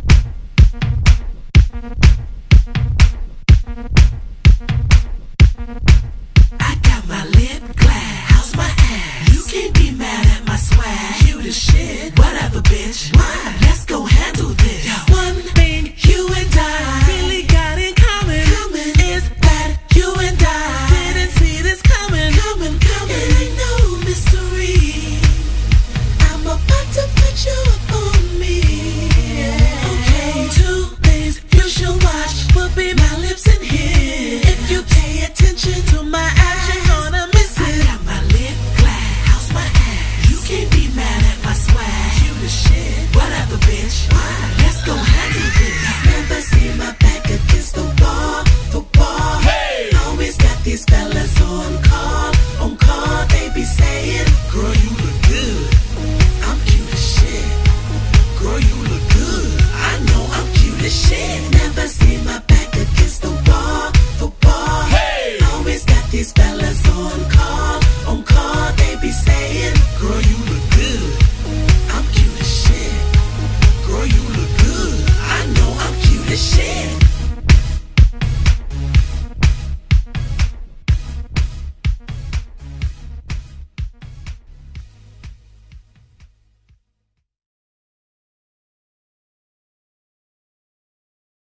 you fellas on call, on call. They be saying,